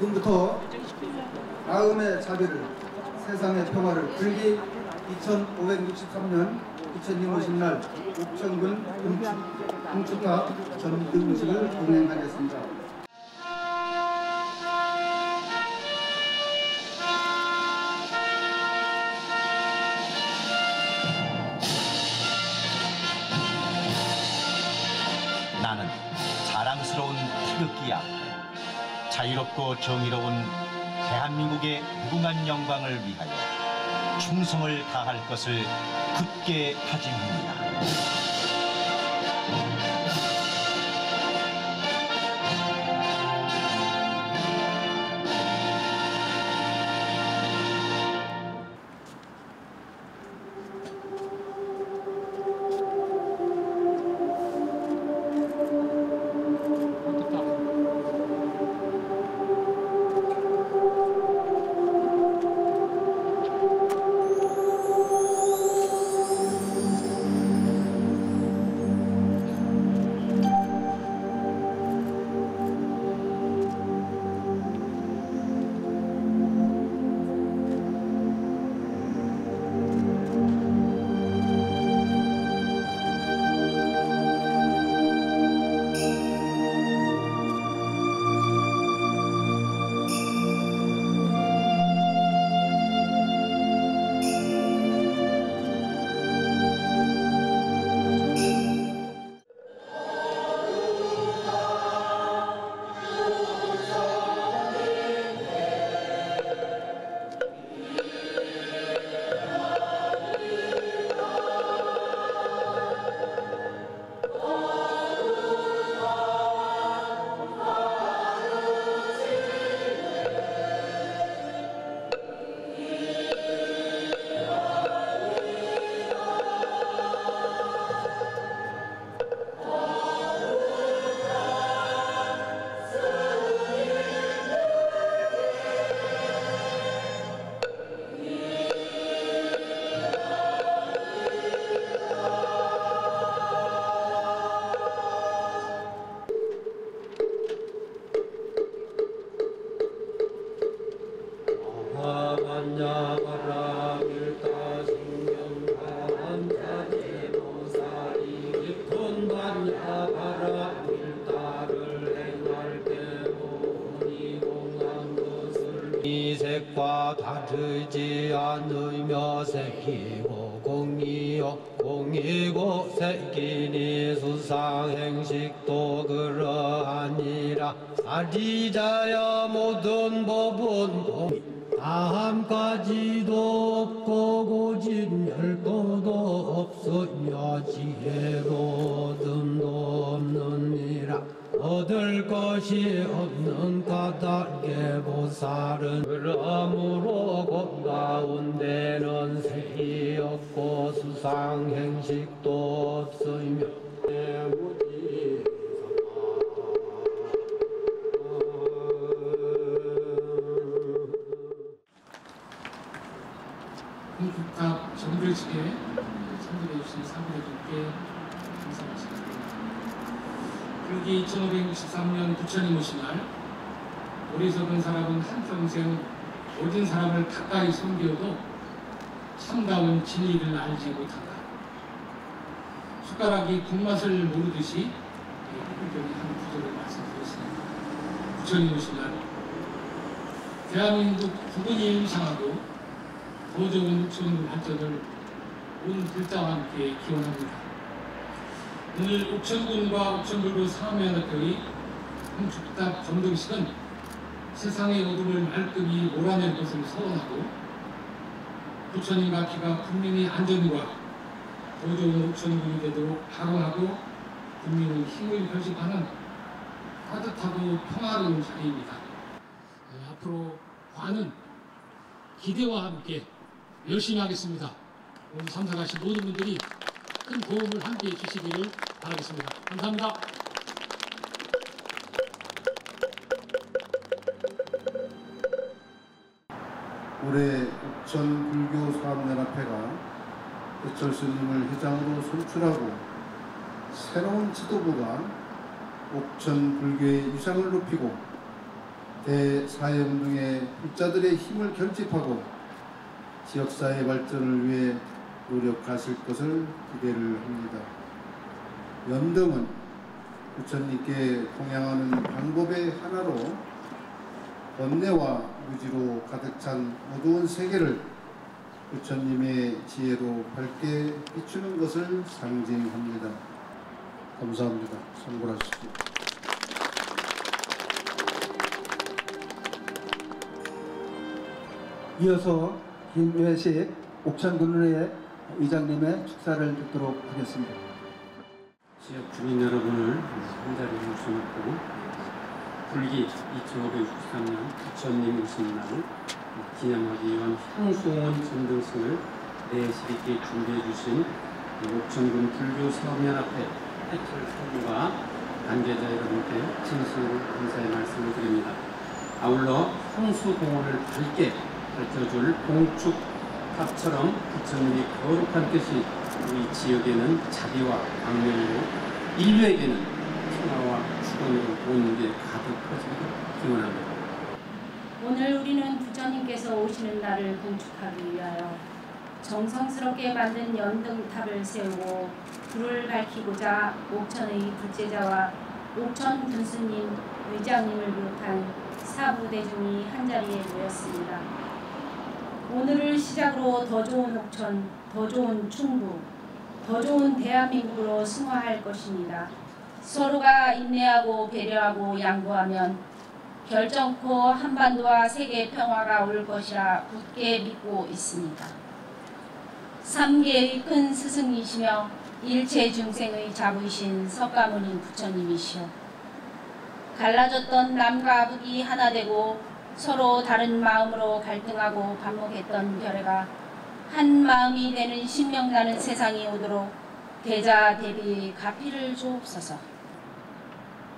지금부터 마음의 자비를 세상의 평화를 불기 2563년 부처님 오신 날 옥천군 공축탑 전등식을 동행하겠습니다. 정의로운 대한민국의 무궁한 영광을 위하여 충성을 다할 것을 굳게 다짐합니다. 이색과 다르지 않으며 새끼고 공이요 공이고 새끼니 수상행식도 그러하니라. 사리자야 모든 법은 공 다함까지도 없고 고집 열도도 없으며 지혜로 든도 없느니라. 얻을 것이 없는 까닭의 보살은 그러므로 곧 가운데는 색이 없고 수상행식도 불기 2563년 부처님 오신 날 어리석은 사람은 한평생 모든 사람을 가까이 섬겨도 참다운 진리를 알지 못한다. 숟가락이 국맛을 모르듯이 호kul병이 한 구절을 말씀드렸습니다. 부처님 오신 날 대한민국 부분이 상하고 더 좋은 옥천군 발전을 온 불자와 함께 기원합니다. 오늘 옥천군과 옥천불구 상암연합회의 홍축답 점등식은 세상의 어둠을 말끔히 몰아낼 것을 서원하고 부처님과 기가 국민의 안전과 더 좋은 옥천군이 되도록 각오하고 국민의 힘을 결집하는 따뜻하고 평화로운 자리입니다. 어, 앞으로 많은 기대와 함께 열심히 하겠습니다. 오늘 참석하신 모든 분들이 큰 도움을 함께 주시기를 바라겠습니다. 감사합니다. 올해 옥천 불교 사업연합회가 해철스님을 회장으로 선출하고 새로운 지도부가 옥천 불교의 위상을 높이고 대사회운동의 불자들의 힘을 결집하고 지역사회 발전을 위해 노력하실 것을 기대를 합니다. 연등은 부처님께 동양하는 방법의 하나로 번뇌와 무지로 가득 찬 어두운 세계를 부처님의 지혜로 밝게 비추는 것을 상징합니다. 감사합니다. 성불하십시오. 이어서 김외식 옥천군의 의장님의 축사를 듣도록 하겠습니다. 지역 주민 여러분을 한 자리에 모셔놓고 불기 2563년 부처님 오신 날을 기념하기 위한 향수원 전등승을 내실 있게 준비해 주신 옥천군 불교 사업연합회 해철 사부가 관계자 여러분께 진심으로 감사의 말씀을 드립니다. 아울러 향수공원을 밝게 밝혀줄 봉축 탑처럼 부처님이 거룩한 뜻이 우리 지역에는 자비와 광명으로 인류에게는 평화와 축원으로 오는 게 가득 퍼지기를 기원합니다. 오늘 우리는 부처님께서 오시는 날을 공축하기 위하여 정성스럽게 만든 연등탑을 세우고 불을 밝히고자 옥천의 불제자와 옥천 군수님, 의장님을 비롯한 사부 대중이 한자리에 모였습니다. 오늘을 시작으로 더 좋은 옥천, 더 좋은 충북, 더 좋은 대한민국으로 승화할 것입니다. 서로가 인내하고 배려하고 양보하면 결정코 한반도와 세계 평화가 올 것이라 굳게 믿고 있습니다. 삼계의 큰 스승이시며 일체 중생의 자부이신 석가모니 부처님이시여 갈라졌던 남과 북이 하나 되고 서로 다른 마음으로 갈등하고 반목했던 결애가 한 마음이 되는 신명나는 세상이 오도록 대자 대비 가피를 주옵소서.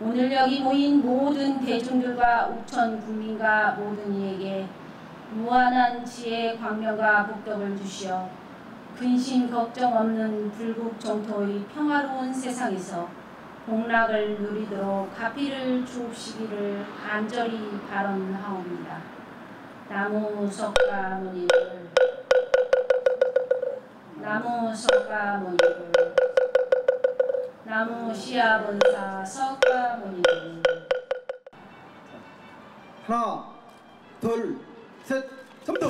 오늘 여기 모인 모든 대중들과 옥천 국민과 모든 이에게 무한한 지혜 광명과 복덕을 주시어 근심 걱정 없는 불국 정토의 평화로운 세상에서 복락을 누리도록 가피를 주옵시기를 간절히 발언하옵니다. 나무 석가 모니를 나무 석가 모니를 나무 시아본사 석가 모니를 하나, 둘, 셋, 점도.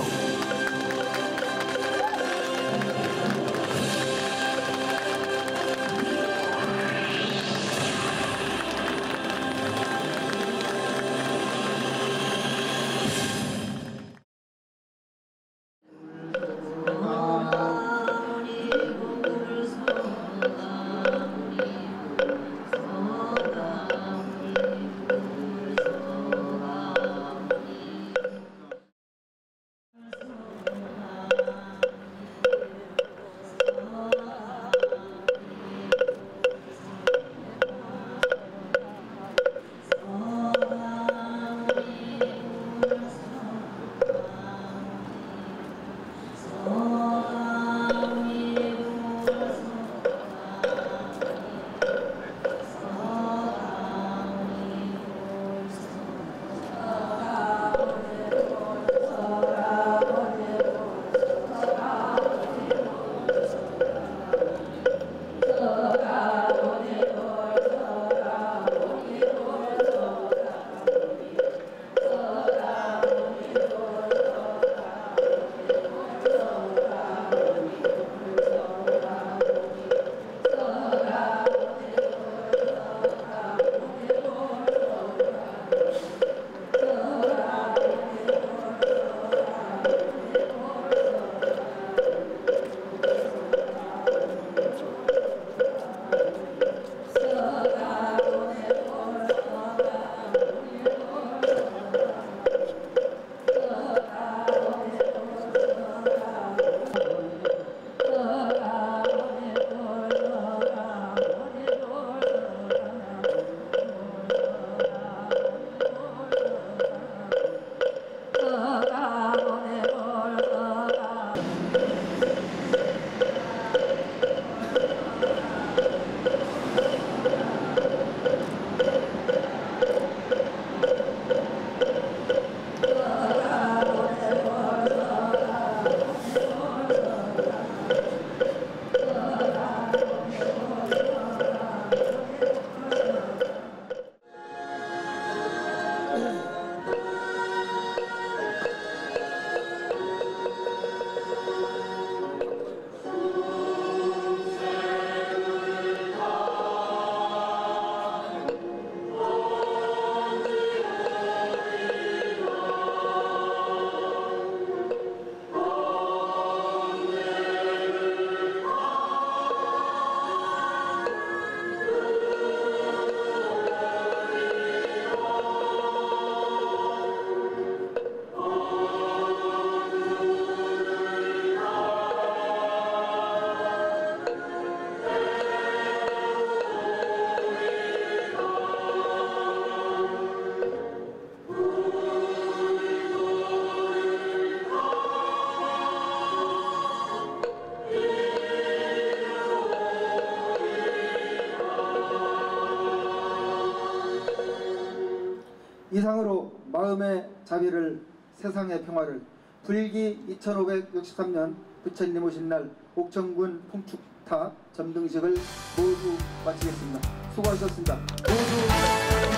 마음의 자비를 세상의 평화를 불기 2563년 부처님 오신 날 옥천군 풍축탑 점등식을 모두 마치겠습니다. 수고하셨습니다. 모두.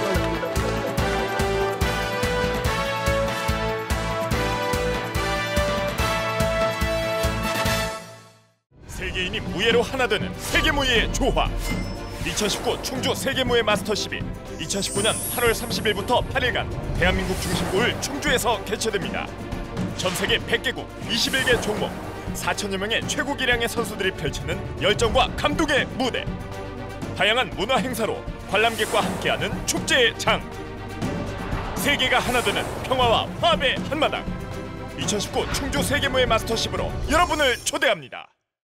세계인이 무예로 하나 되는 세계무예의 조화 2019 충주 세계무예 마스터십이 2019년 8월 30일부터 8일간 대한민국 중심부를 충주에서 개최됩니다. 전 세계 100개국 21개 종목 4천여 명의 최고 기량의 선수들이 펼치는 열정과 감동의 무대. 다양한 문화 행사로 관람객과 함께하는 축제의 장. 세계가 하나 되는 평화와 화합의 한마당. 2019 충주 세계무예 마스터십으로 여러분을 초대합니다.